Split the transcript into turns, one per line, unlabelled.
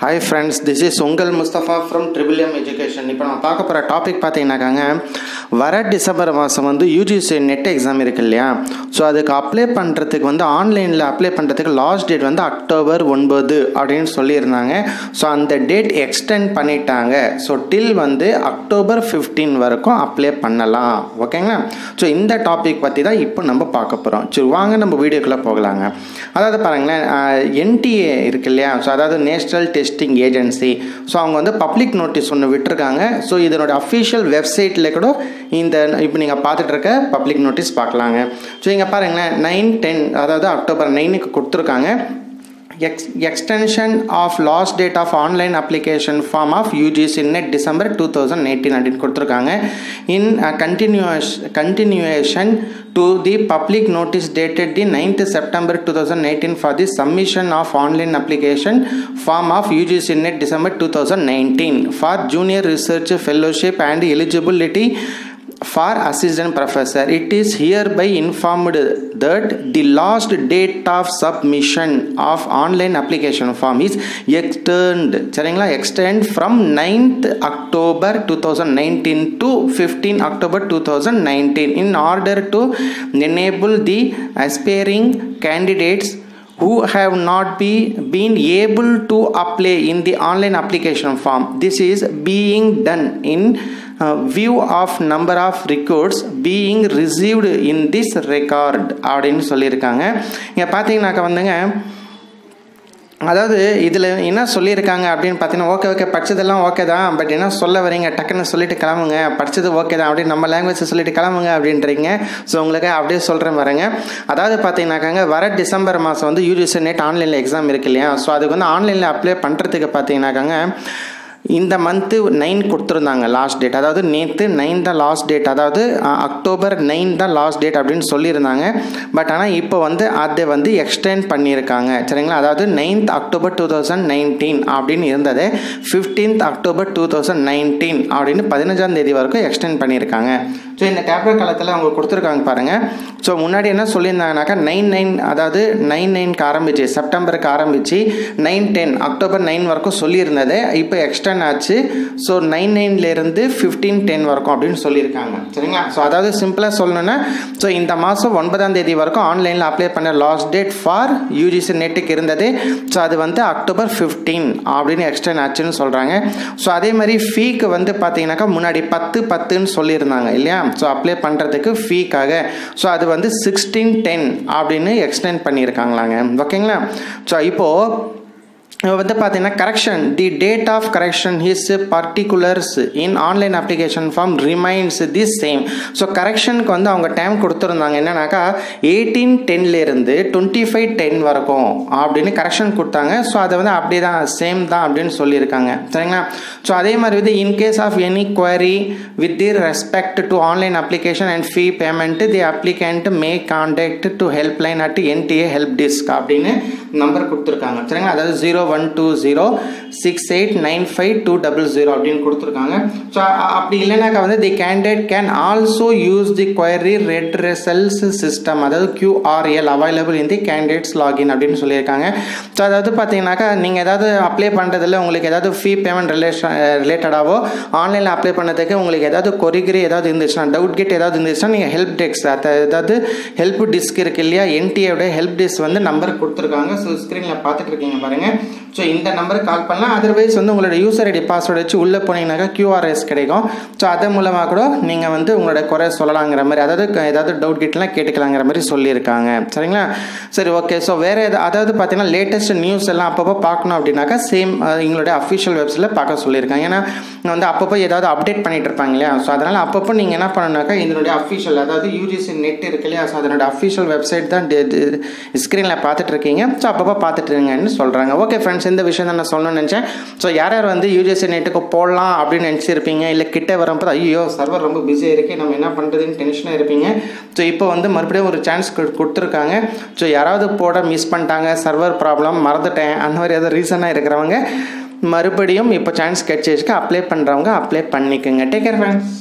Hi friends this is உங்கள் Mustafa from triple M education இப்போ நான் பார்க்க போகிற டாபிக் பார்த்தீங்கன்னாக்காங்க வர டிசம்பர் மாதம் வந்து யூஜிசி நெட் எக்ஸாம் இருக்கு இல்லையா? ஸோ அதுக்கு அப்ளை பண்ணுறதுக்கு வந்து ஆன்லைனில் அப்ளை பண்ணுறதுக்கு லாஸ்ட் டேட் வந்து அக்டோபர் ஒன்பது அப்படின்னு சொல்லியிருந்தாங்க. ஸோ அந்த டேட் எக்ஸ்டெண்ட் பண்ணிட்டாங்க. ஸோ டில் வந்து அக்டோபர் ஃபிஃப்டீன் வரைக்கும் அப்ளை பண்ணலாம். ஓகேங்களா ஸோ இந்த டாபிக் பற்றி தான் இப்போ நம்ம பார்க்க போகிறோம் சரி வாங்க நம்ம வீடியோக்குள்ளே போகலாங்க. அதாவது பாருங்களேன் என்டிஏ இருக்கு இல்லையா? ஸோ அதாவது national test testing agency. So அவங்க வந்து பப்ளிக் நோட்டீஸ் ஒன்று விட்டுருக்காங்க. ஸோ இதனோட அஃபிஷியல் வெப்சைட்டில் கூட இந்த இப்போ நீங்கள் பார்த்துட்டு இருக்க பப்ளிக் நோட்டீஸ் பார்க்கலாங்க. ஸோ இங்கே பாருங்களேன் நைன் டென் அதாவது அக்டோபர் நைனுக்கு கொடுத்துருக்காங்க. Ex extension of last date of online application form of UGC NET December two thousand eighteen அப்படின்னு கொடுத்துருக்காங்க. In continues continuation to the public notice dated the ninth September two thousand eighteen for the submission of online application form of UGC NET December two thousand nineteen for junior research fellowship and eligibility for assistant professor it is hereby informed that the last date of submission of online application form is extended சரிங்களா extend from 9th october 2019 to 15 october 2019 in order to enable the aspiring candidates who have not be, been able to apply in the online application form this is being done in view of number of records being received in this record அப்படின்னு சொல்லியிருக்காங்க. இங்கே பார்த்தீங்கன்னாக்கா வந்துங்க அதாவது இதில் என்ன சொல்லியிருக்காங்க அப்படின்னு பார்த்தீங்கன்னா ஓகே ஓகே படித்ததெல்லாம் ஓகே தான் பட் என்ன சொல்ல வரீங்க டக்குன்னு சொல்லிட்டு கிளம்புங்க. படித்தது ஓகே தான் அப்படின்னு நம்ம லாங்குவேஜ் சொல்லிட்டு கிளம்புங்க அப்படின்றீங்க. ஸோ உங்களுக்கு அப்படியே சொல்கிறேன் வரேங்க அதாவது பார்த்தீங்கன்னாக்காங்க வர டிசம்பர் மாதம் வந்து யூஜிசி நெட் ஆன்லைனில் எக்ஸாம் இருக்கு இல்லையா? ஸோ அதுக்கு வந்து ஆன்லைனில் அப்ளை பண்ணுறதுக்கு பார்த்தீங்கன்னாக்காங்க இந்த மந்த்து நைன் கொடுத்துருந்தாங்க லாஸ்ட் டேட் அதாவது நேற்று நைன் தான் லாஸ்ட் டேட் அதாவது அக்டோபர் நைன் தான் லாஸ்ட் டேட் அப்படின்னு சொல்லியிருந்தாங்க. பட் ஆனால் இப்போ வந்து அதை வந்து எக்ஸ்டெண்ட் பண்ணியிருக்காங்க. சரிங்களா? அதாவது ninth October two thousand nineteen அப்படின்னு இருந்தது. Fifteenth October two thousand nineteen அப்படின்னு பதினஞ்சாம் தேதி வரைக்கும் எக்ஸ்டெண்ட் பண்ணியிருக்காங்க. ஸோ இந்த டேப்லெட் காலத்தில் அவங்க கொடுத்துருக்காங்க பாருங்கள் ஸோ முன்னாடி என்ன சொல்லியிருந்தாங்கனாக்கா நைன் நைன் அதாவது நைன் நைனுக்கு ஆரம்பிச்சு செப்டம்பருக்கு ஆரம்பித்து நைன் டென் அக்டோபர் நைன் வரைக்கும் சொல்லியிருந்தது. இப்போ எக்ஸ்டெண்ட் ஆச்சு. ஸோ நைன் நைன்லேருந்து ஃபிஃப்டீன் டென் வரைக்கும் அப்படின்னு சொல்லியிருக்காங்க. சரிங்களா? ஸோ அதாவது சிம்பிளாக சொல்லணுன்னா ஸோ இந்த மாதம் ஒன்பதாம் தேதி வரைக்கும் ஆன்லைனில் அப்ளை பண்ண லாஸ்ட் டேட் ஃபார் யூஜிசி நெட்டுக்கு இருந்தது. ஸோ அது வந்து அக்டோபர் ஃபிஃப்டீன் அப்படின்னு எக்ஸ்டெண்ட் ஆச்சுன்னு சொல்கிறாங்க ஸோ அதே மாதிரி ஃபீக்கு வந்து பார்த்தீங்கன்னாக்கா முன்னாடி பத்து பத்துன்னு சொல்லியிருந்தாங்க இல்லையா? ஸோ அப்ளை பண்ணுறதுக்கு ஃபீக்காக ஸோ அது வந்து சிக்ஸ்டீன் டென் அப்படின்னு எக்ஸ்டெண்ட் பண்ணியிருக்காங்களாங்க. ஓகேங்களா ஸோ இப்போது வந்து பார்த்தீங்கன்னா correction the date of correction his particulars in online application form remains the same so கரெக்ஷனுக்கு வந்து அவங்க டைம் கொடுத்துருந்தாங்க. என்னன்னாக்கா எயிட்டீன் டென்லேருந்து டுவெண்ட்டி ஃபைவ் டென் வரைக்கும் அப்படின்னு கரெக்ஷன் கொடுத்தாங்க. ஸோ அதை வந்து அப்படியே தான் சேம் தான் அப்படின்னு சொல்லியிருக்காங்க. சரிங்களா? ஸோ அதே மாதிரி வந்து in case of any query with the respect to online application and fee payment the applicant may contact to help line at NTA help desk அப்படின்னு நம்பர் கொடுத்துருக்காங்க. சரிங்களா? அதாவது zero one two zero six eight nine five two double zero அப்படின்னு கொடுத்துருக்காங்க. So அப்படி இல்லைனாக்கா வந்து the candidate can also use the query redressal system அதாவது QRL available in the candidates login அப்படின்னு சொல்லியிருக்காங்க. ஸோ அதாவது பார்த்தீங்கன்னாக்கா நீங்கள் ஏதாவது அப்ளை பண்ணுறதுல உங்களுக்கு ஏதாவது ஃபீ பேமெண்ட் ரிலேஷன் ரிலேட்டடாகவோ ஆன்லைனில் அப்ளை பண்ணதுக்கு உங்களுக்கு ஏதாவது கொரிகிரி ஏதாவது இருந்துச்சுன்னா டவுட் கெட் ஏதாவது இருந்துச்சுன்னா நீங்கள் ஹெல்ப் டெஸ்க் அதாவது ஹெல்ப் டிஸ்க் இருக்கு இல்லையா என்டிஏவுடைய ஹெல்ப் டெஸ்க் வந்து நம்பர் கொடுத்துருக்காங்க. ஸோ ஸ்க்ரீனில் பார்த்துட்டு இருக்கீங்க பாருங்கள் ஸோ இந்த நம்பருக்கு கால் பண்ணலாம். அதர்வைஸ் வந்து உங்களோட யூசர் ஐடி பாஸ்வேர்டு வச்சு உள்ளே போனீங்கன்னாக்கா கியூஆர்எஸ் கிடைக்கும். ஸோ அதன் மூலமாக கூட நீங்கள் வந்து உங்களோட குறை சொல்லலாங்கிற மாதிரி அதாவது ஏதாவது டவுட் கிட்டலாம் கேட்டுக்கலாங்கிற மாதிரி சொல்லியிருக்காங்க. சரிங்களா? சரி ஓகே ஸோ வேறு எதாவது அதாவது பார்த்தீங்கன்னா லேட்டஸ்ட் நியூஸ் எல்லாம் அப்பப்போ பார்க்கணும் அப்படின்னாக்கா சேம் எங்களுடைய அஃபிஷியல் வெப்சைட்டில் பார்க்க சொல்லியிருக்காங்க. ஏன்னா வந்து அப்பப்போ ஏதாவது அப்டேட் பண்ணிகிட்டு இருப்பாங்க இல்லையா? ஸோ அதனால் அப்பப்போ நீங்கள் என்ன பண்ணணுனாக்கா இதனுடைய அஃபிஷியல் அதாவது யூஜிசி நெட் இருக்கு இல்லையா? ஸோ அதனோட அஃபிஷியல் வெப்சைட் தான் ஸ்க்ரீனில் பார்த்துட்டு இருக்கீங்க. ஸோ அப்பப்போ பார்த்துட்டு இருங்கன்னு சொல்கிறாங்க ஓகே ஃப்ரெண்ட்ஸ் இந்த விஷயம் தான் நான் சொல்லணும்னு நினச்சேன். ஸோ யார் யார் வந்து யூஜிஎஸ்சி நெட்டுக்கு போடலாம் அப்படின்னு நினச்சிருப்பீங்க? இல்லை கிட்டே வரும்போது ஐயோ சர்வர் ரொம்ப பிஸியாக இருக்குது நம்ம என்ன பண்ணுறதுன்னு டென்ஷனாக இருப்பீங்க. ஸோ இப்போ வந்து மறுபடியும் ஒரு சான்ஸ் கொடுத்துருக்காங்க. ஸோ யாராவது போட மிஸ் பண்ணிட்டாங்க சர்வர் ப்ராப்ளம் மறந்துட்டேன் அந்த மாதிரி ஏதாவது ரீசனாக இருக்கிறவங்க மறுபடியும் இப்போ சான்ஸ் கிடைச்சிருக்கு அப்ளை பண்ணுறவங்க அப்ளை பண்ணிக்கோங்க. Take care friends